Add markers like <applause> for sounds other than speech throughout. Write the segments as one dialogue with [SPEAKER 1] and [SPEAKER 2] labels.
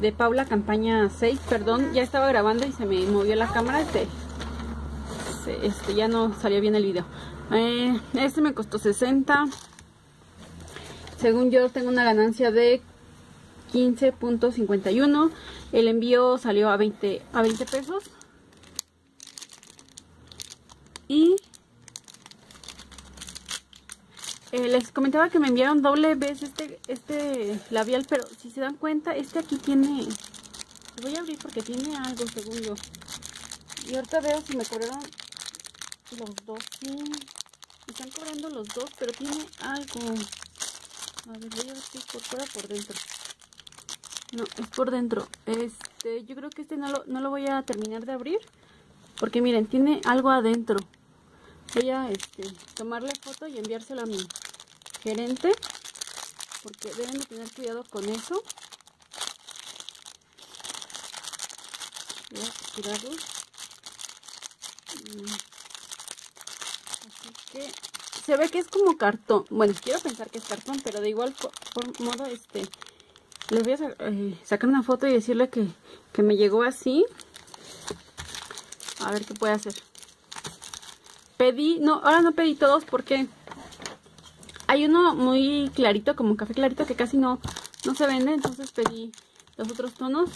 [SPEAKER 1] de, Paula campaña 6, perdón, ya estaba grabando y se me movió la cámara, este, este ya no salió bien el video. Eh, este me costó 60. Según yo tengo una ganancia de 15.51. El envío salió a 20, a 20 pesos. Y eh, les comentaba que me enviaron doble vez este, este labial, pero si se dan cuenta, este aquí tiene... Lo voy a abrir porque tiene algo, según yo. Y ahorita veo si me cobraron los dos. Sí, me están cobrando los dos, pero tiene algo. A ver, voy a ver si es por fuera o por dentro. No, es por dentro. Este, yo creo que este no lo, no lo voy a terminar de abrir. Porque miren, tiene algo adentro. Voy a este, tomarle foto y enviársela a mi Porque deben de tener cuidado con eso. Voy a tirarlo. Mm. Así que se ve que es como cartón. Bueno, quiero pensar que es cartón, pero de igual modo, este, les voy a eh, sacar una foto y decirle que, que me llegó así. A ver qué puede hacer. Pedí, no, ahora no pedí todos porque hay uno muy clarito, como café clarito, que casi no, no se vende. Entonces pedí los otros tonos.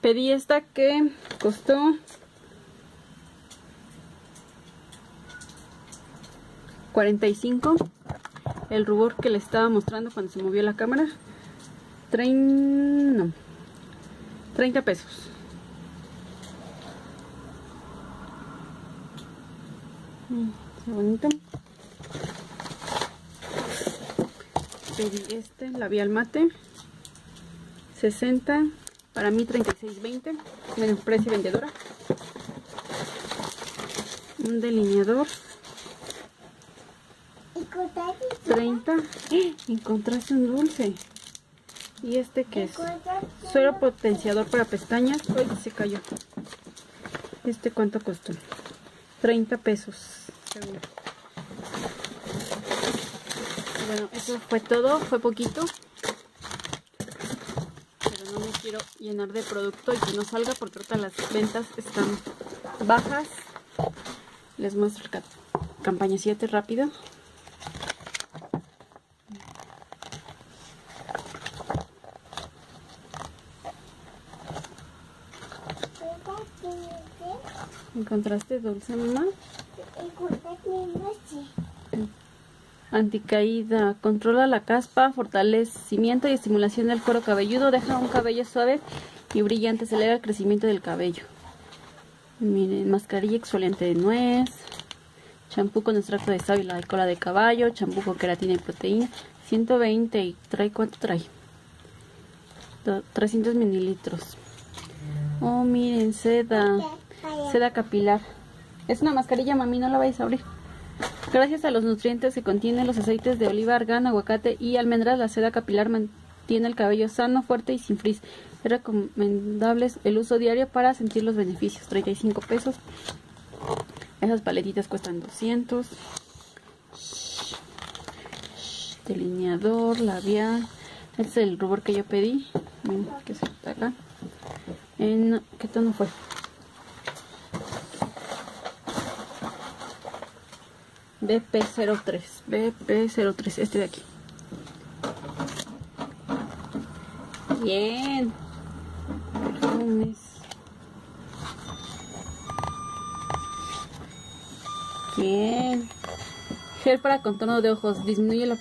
[SPEAKER 1] Pedí esta que costó 45 el rubor que le estaba mostrando cuando se movió la cámara 30, no, 30 pesos mm, bonito pedí este labial mate 60 para mí 36.20 menos precio vendedora un delineador 30. Encontraste un dulce. ¿Y este que es? Suero potenciador para pestañas. Uy, se cayó. ¿Este cuánto costó? 30 pesos. Bueno, eso fue todo. Fue poquito. Pero no me quiero llenar de producto y que no salga porque ahorita las ventas están bajas. Les muestro el campaña 7 rápido. ¿Encontraste dulce, mamá? Anticaída. Controla la caspa, fortalecimiento y estimulación del cuero cabelludo. Deja un cabello suave y brillante. Acelera el crecimiento del cabello. Miren, mascarilla exfoliante de nuez. Champú con extracto de sábila de cola de caballo. Champú con queratina y proteína. 120 y trae, ¿cuánto trae? 300 mililitros. Oh, miren, seda. Seda capilar. Es una mascarilla, mami, no la vais a abrir. Gracias a los nutrientes que contienen los aceites de oliva, argán, aguacate y almendras, la seda capilar mantiene el cabello sano, fuerte y sin frizz. Es recomendable el uso diario para sentir los beneficios. 35 pesos. Esas paletitas cuestan 200. Delineador, labial. Este es el rubor que yo pedí. Que se está acá. En, ¿Qué tono fue? BP03 BP03 este de aquí. Bien. Perfumes. Bien. Gel para contorno de ojos. Disminuye la,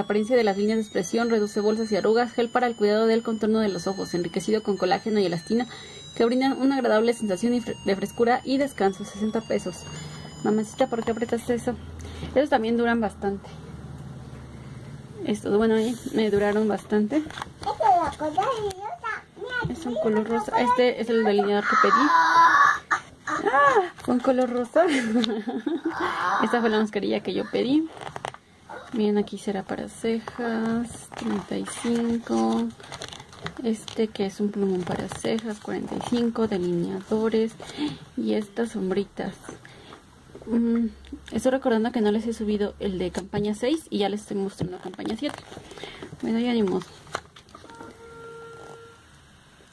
[SPEAKER 1] apariencia de las líneas de expresión reduce bolsas y arrugas. Gel para el cuidado del contorno de los ojos enriquecido con colágeno y elastina que brindan una agradable sensación de frescura y descanso. 60 pesos. Mamacita ¿por qué apretaste eso? Estos también duran bastante. Estos, bueno, me duraron bastante. Es un color rosa. Este es el delineador que pedí. ¡Ah! Con color rosa. <laughs> Esta fue la mascarilla que yo pedí. Miren, aquí será para cejas. 35. Este que es un plumón para cejas. 45. Delineadores. Y estas sombritas. Mm, estoy recordando que no les he subido el de campaña 6 y ya les estoy mostrando campaña 7. Bueno, ya animos.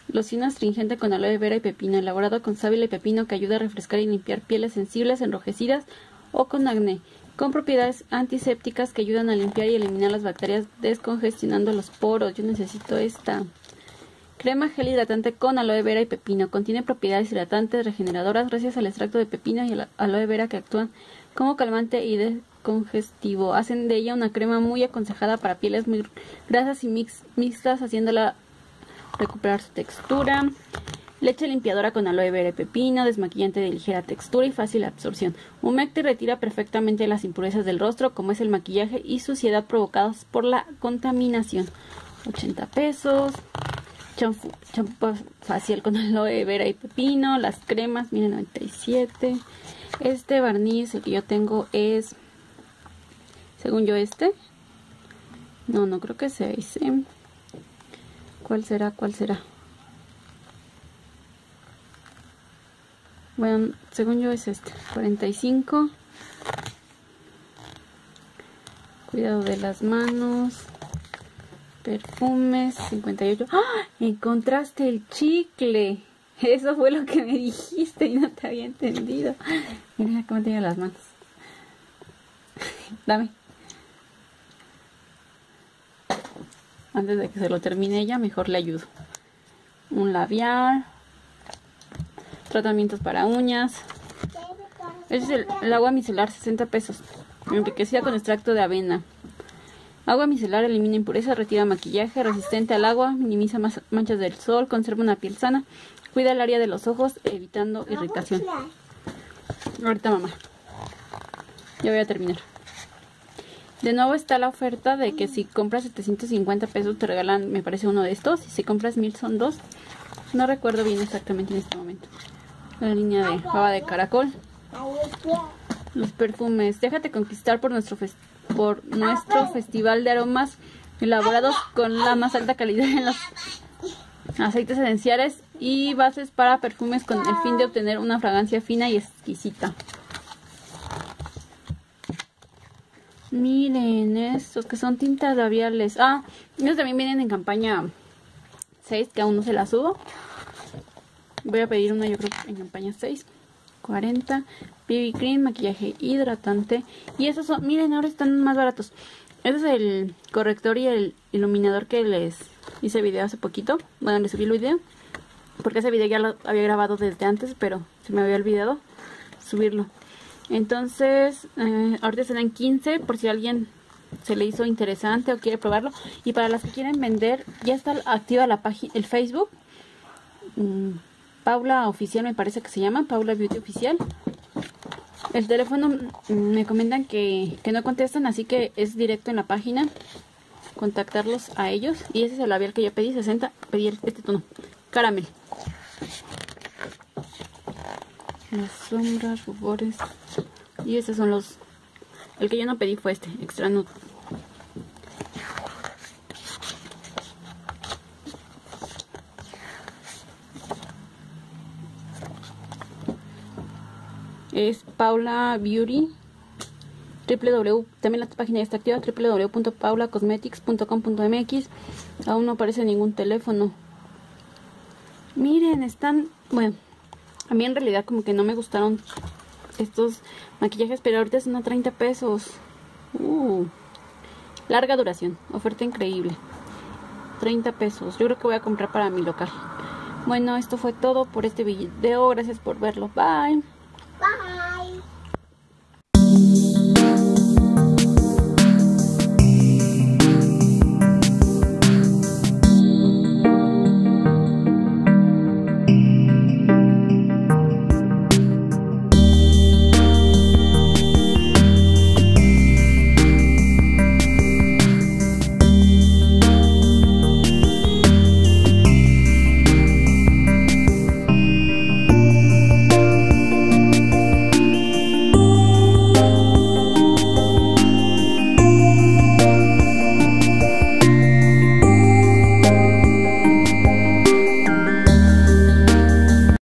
[SPEAKER 1] Loción astringente con aloe vera y pepino, elaborado con sábila y pepino que ayuda a refrescar y limpiar pieles sensibles, enrojecidas o con acné, con propiedades antisépticas que ayudan a limpiar y eliminar las bacterias descongestionando los poros. Yo necesito esta. Crema gel hidratante con aloe vera y pepino. Contiene propiedades hidratantes regeneradoras gracias al extracto de pepino y aloe vera que actúan como calmante y descongestivo. Hacen de ella una crema muy aconsejada para pieles muy grasas y mixtas, haciéndola recuperar su textura. Leche limpiadora con aloe vera y pepino, desmaquillante de ligera textura y fácil absorción. Humecta y retira perfectamente las impurezas del rostro, como es el maquillaje y suciedad provocadas por la contaminación. 80 pesos. Champú, facial con <laughs> aloe vera y pepino. Las cremas, miren, 97. Este barniz, el que yo tengo es, según yo, este. No, no creo que sea ese. ¿Cuál será? ¿Cuál será? Bueno, según yo es este. 45. Cuidado de las manos. Perfumes. 58. ¡Ah! Encontraste el chicle. <laughs> Eso fue lo que me dijiste y no te había entendido. Mira cómo tengo las manos. Dame. Antes de que se lo termine ella, mejor le ayudo. Un labial tratamientos para uñas. Este es el, agua micelar, 60 pesos. Enriquecida con extracto de avena. Agua micelar elimina impurezas, retira maquillaje, resistente al agua, minimiza manchas del sol, conserva una piel sana, cuida el área de los ojos, evitando irritación. Ahorita mamá. Ya voy a terminar. De nuevo está la oferta de que si compras 750 pesos te regalan, me parece, uno de estos. Y si compras 1000 son dos. No recuerdo bien exactamente en este momento la línea de baba de caracol los perfumes déjate conquistar por nuestro por nuestro festival de aromas elaborados con la más alta calidad en los aceites esenciales y bases para perfumes con el fin de obtener una fragancia fina y exquisita. Miren estos que son tintas labiales. Ah, ellos también vienen en campaña 6 que aún no se las subo. Voy a pedir una yo creo en campaña 6. 40. BB Cream, maquillaje hidratante. Y esos son, miren, ahora están más baratos. Este es el corrector y el iluminador que les hice video hace poquito. Bueno, les subí el video. Porque ese video ya lo había grabado desde antes, pero se me había olvidado subirlo. Entonces, eh, ahorita en 15 por si alguien se le hizo interesante o quiere probarlo. Y para las que quieren vender, ya está activa la página, el Facebook. Mm, Paula Oficial me parece que se llama, Paula Beauty Oficial. El teléfono mm, me comentan que, no contestan, así que es directo en la página contactarlos a ellos. Y ese es el labial que yo pedí, 60, pedí este tono, caramel. Las sombras, rubores. Y esos son los... El que yo no pedí fue este, extra nude. Es Paula Beauty www, también la página está activa www.paulacosmetics.com.mx aún no aparece ningún teléfono. Miren están bueno a mí en realidad como que no me gustaron estos maquillajes pero ahorita son a 30 pesos. Uh, larga duración oferta increíble. 30 pesos yo creo que voy a comprar para mi local. Bueno esto fue todo por este video gracias por verlo bye